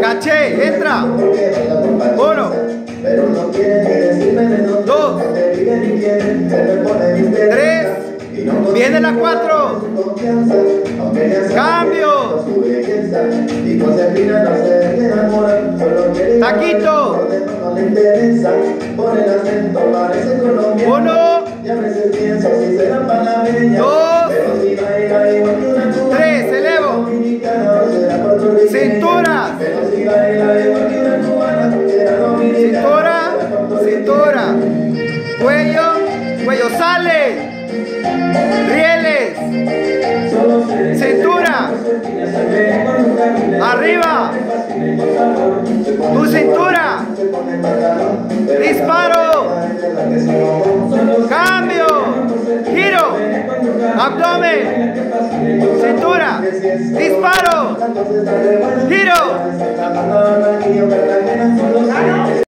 Caché, entra. Uno. Dos. Tres. Viene la cuatro. Cambio. Taquito. Uno. Dos. Cuello. Cuello sale. Rieles. Cintura. Arriba. Tu cintura. Disparo. Cambio. Giro. Abdomen. Cintura. Disparo. Giro.